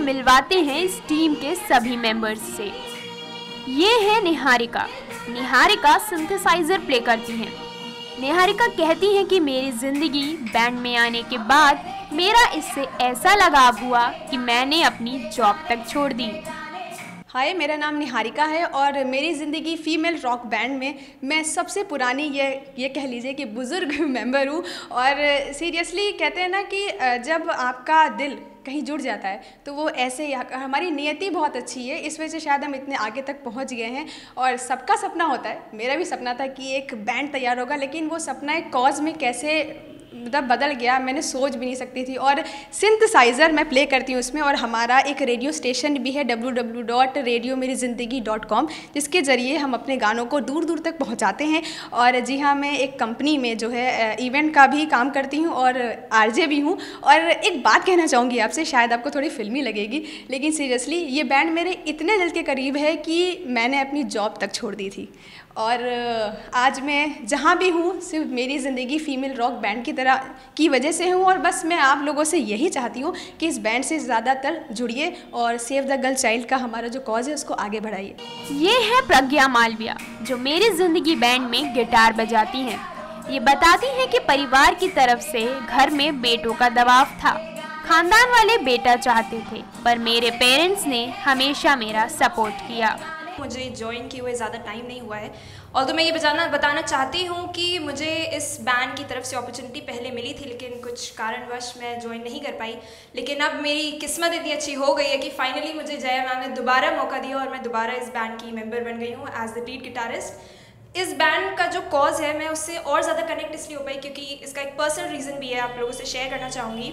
मिलवाते हैं इस टीम के सभी मेंबर्स से। ये है निहारिका। निहारिका सिंथेसाइजर प्ले करती हैं। निहारिका कहती हैं कि मेरी ज़िंदगी बैंड में आने के बाद मेरा इससे ऐसा लगाव हुआ कि मैंने अपनी जॉब तक छोड़ दी। हाय, मेरा नाम निहारिका है और मेरी ज़िंदगी फ़ीमेल रॉक बैंड में मैं सबसे पुरानी ये ये कह लीजिए कि बुज़ुर्ग मेंबर हूँ। और सीरियसली कहते हैं ना कि जब आपका दिल कहीं जुड़ जाता है। तो वो ऐसे हमारी नियति बहुत अच्छी है। इस वजह से शायद हम इतने आगे तक पहुँच गए हैं और सबका सपना होता है। मेरा भी सपना था कि एक बैंड तैयार होगा, लेकिन वो सपना एक कॉज में कैसे मतलब बदल गया, मैंने सोच भी नहीं सकती थी। और सिंथसाइज़र मैं प्ले करती हूँ उसमें और हमारा एक रेडियो स्टेशन भी है डब्ल्यू डब्ल्यू डॉट रेडियो मेरी ज़िंदगी डॉट कॉम जिसके ज़रिए हम अपने गानों को दूर दूर तक पहुँचाते हैं। और जी हाँ मैं एक कंपनी में जो है इवेंट का भी काम करती हूँ और आरजे भी हूँ। और एक बात कहना चाहूँगी आपसे, शायद आपको थोड़ी फिल्मी लगेगी, लेकिन सीरियसली ये बैंड मेरे इतने दिल के करीब है कि मैंने अपनी जॉब तक छोड़ दी थी। और आज मैं जहाँ भी हूँ, सिर्फ़ मेरी ज़िंदगी फ़ीमेल रॉक बैंड की तरह, की वजह से हूँ और बस मैं आप लोगों से यही चाहती हूँ कि इस बैंड से ज़्यादातर जुड़िए और सेव द गर्ल चाइल्ड का हमारा जो कॉज है, उसको आगे बढ़ाइए। ये है प्रज्ञा मालविया, जो मेरी ज़िंदगी बैंड में गिटार बजाती हैं। ये बताती हैं कि परिवार की तरफ़ से घर में बेटों का दबाव था। खानदान वाले बेटा चाहते थे, पर मेरे पेरेंट्स ने हमेशा मेरा सपोर्ट किया। मुझे ज्वाइन किए हुए ज़्यादा टाइम नहीं हुआ है। और तो मैं ये बताना बताना चाहती हूँ कि मुझे इस बैंड की तरफ़ से अपॉर्चुनिटी पहले मिली थी, लेकिन कुछ कारणवश मैं ज्वाइन नहीं कर पाई। लेकिन अब मेरी किस्मत इतनी अच्छी हो गई है कि फाइनली मुझे जया मैम ने दोबारा मौका दिया और मैं दोबारा इस बैंड की मेंबर बन गई हूँ एज द लीड गिटारिस्ट इस बैंड का जो कॉज है, मैं उससे और ज़्यादा कनेक्ट इसलिए हो पाई क्योंकि इसका एक पर्सनल रीज़न भी है, आप लोगों से शेयर करना चाहूँगी।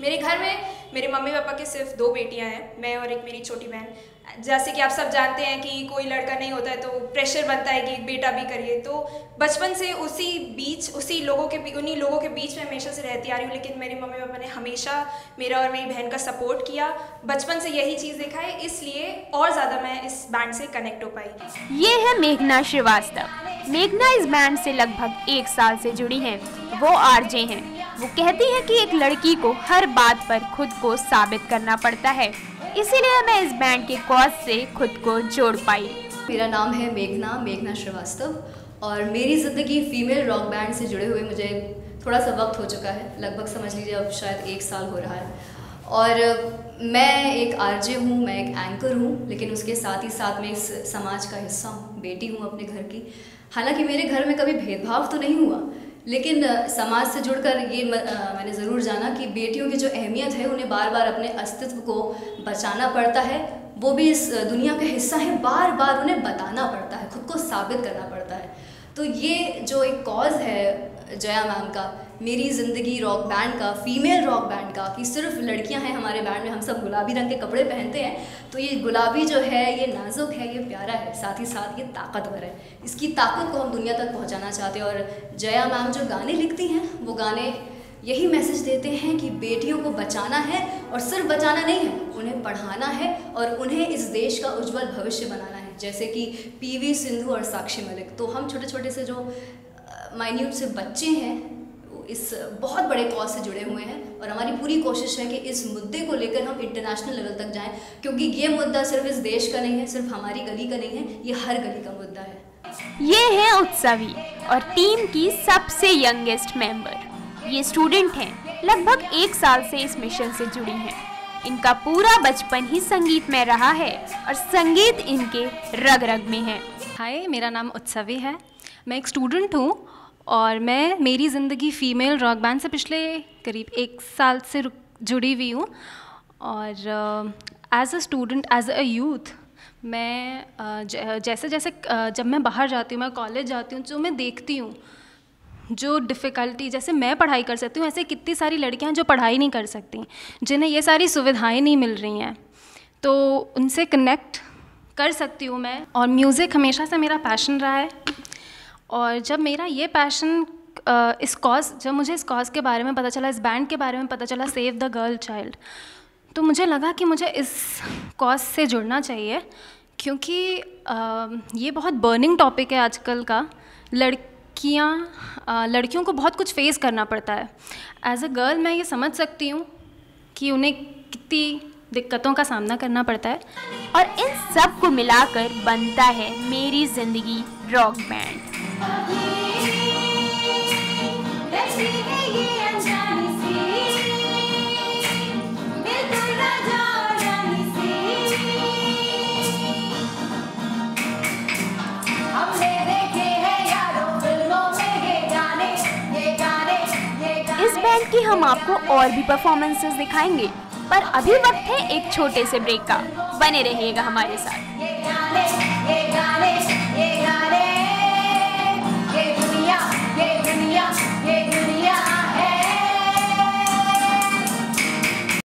मेरे घर में मेरे मम्मी पापा के सिर्फ़ दो बेटियाँ हैं, मैं और एक मेरी छोटी बहन। जैसे कि आप सब जानते हैं कि कोई लड़का नहीं होता है तो प्रेशर बनता है कि एक बेटा भी करिए। तो बचपन से उसी बीच, उसी लोगों के उन्हीं लोगों के बीच में हमेशा से रहती आ रही हूँ, लेकिन मेरे मम्मी पापा ने हमेशा मेरा और मेरी बहन का सपोर्ट किया। बचपन से यही चीज़ देखा है, इसलिए और ज़्यादा मैं इस बैंड से कनेक्ट हो पाई। ये है मेघना श्रीवास्तव। मेघना इस बैंड से लगभग एक साल से जुड़ी हैं। वो आरजे हैं। वो कहती है कि एक लड़की को हर बात पर खुद को साबित करना पड़ता है। इसीलिए मैं इस बैंड के कॉज से खुद को जोड़ पाई। मेरा नाम है मेघना मेघना श्रीवास्तव, और मेरी ज़िंदगी फीमेल रॉक बैंड से जुड़े हुए मुझे थोड़ा सा वक्त हो चुका है। लगभग समझ लीजिए अब शायद एक साल हो रहा है। और मैं एक आरजे हूँ, मैं एक एंकर हूँ, लेकिन उसके साथ ही साथ में इस समाज का हिस्सा हूँ, बेटी हूँ अपने घर की। हालाँकि मेरे घर में कभी भेदभाव तो नहीं हुआ लेकिन समाज से जुड़कर ये मैंने ज़रूर जाना कि बेटियों की जो अहमियत है, उन्हें बार बार अपने अस्तित्व को बचाना पड़ता है। वो भी इस दुनिया का हिस्सा है बार बार उन्हें बताना पड़ता है, खुद को साबित करना पड़ता है। तो ये जो एक कॉज है जया मैम का, मेरी ज़िंदगी रॉक बैंड का फीमेल रॉक बैंड का, कि सिर्फ़ लड़कियाँ हैं हमारे बैंड में, हम सब गुलाबी रंग के कपड़े पहनते हैं तो ये गुलाबी जो है, ये नाजुक है, ये प्यारा है, साथ ही साथ ये ताकतवर है। इसकी ताकत को हम दुनिया तक पहुंचाना चाहते हैं, और जया मैम जो गाने लिखती हैं, वो गाने यही मैसेज देते हैं कि बेटियों को बचाना है, और सिर्फ़ बचाना नहीं है, उन्हें पढ़ाना है, और उन्हें इस देश का उज्जवल भविष्य बनाना है। जैसे कि पीवी सिंधु और साक्षी मलिक। तो हम छोटे छोटे से जो माइन्यूट से बच्चे हैं इस बहुत बड़े कॉज से जुड़े हुए हैं और हमारी पूरी कोशिश है कि इस मुद्दे को लेकर हम इंटरनेशनल लेवल तक जाएँ क्योंकि ये मुद्दा सिर्फ़ इस देश का नहीं है सिर्फ़ हमारी गली का नहीं है ये हर गली का मुद्दा है। ये है उत्सवी और टीम की सबसे यंगेस्ट मेंबर ये स्टूडेंट हैं लगभग एक साल से इस मिशन से जुड़ी हैं। इनका पूरा बचपन ही संगीत में रहा है और संगीत इनके रग रग में है। हाय मेरा नाम उत्सवी है। मैं एक स्टूडेंट हूँ और मैं मेरी ज़िंदगी फ़ीमेल रॉक बैंड से पिछले करीब एक साल से जुड़ी हुई हूँ और as a student as a youth मैं uh, जैसे जैसे uh, जब मैं बाहर जाती हूँ मैं कॉलेज जाती हूँ जो मैं देखती हूँ जो डिफ़िकल्टी जैसे मैं पढ़ाई कर सकती हूँ ऐसे कितनी सारी लड़कियाँ जो पढ़ाई नहीं कर सकती जिन्हें ये सारी सुविधाएँ नहीं मिल रही हैं। तो उनसे कनेक्ट कर सकती हूँ मैं और म्यूज़िक हमेशा से मेरा पैशन रहा है। और जब मेरा ये पैशन इस कॉज जब मुझे इस कॉज के बारे में पता चला, इस बैंड के बारे में पता चला सेव द गर्ल चाइल्ड तो मुझे लगा कि मुझे इस कॉज से जुड़ना चाहिए, क्योंकि ये बहुत बर्निंग टॉपिक है आजकल का। लड़ लड़कियाँ लड़कियों को बहुत कुछ फेस करना पड़ता है। एज अ गर्ल मैं ये समझ सकती हूँ कि उन्हें कितनी दिक्कतों का सामना करना पड़ता है। और इन सबको मिलाकर बनता है मेरी ज़िंदगी रॉक बैंड बैंड की हम आपको और भी परफॉर्मेंसेस दिखाएँगे पर अभी वक्त है एक छोटे से ब्रेक का। बने रहिएगा हमारे साथ। ये गाने ये गाने। ये गाने ये